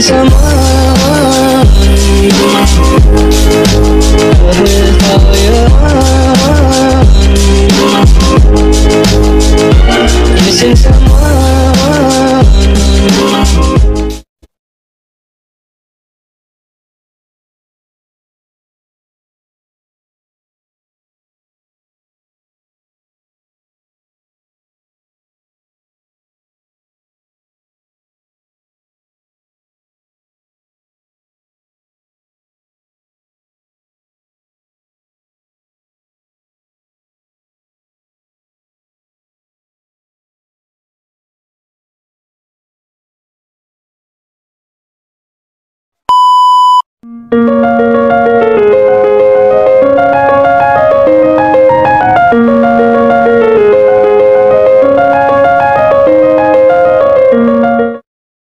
some more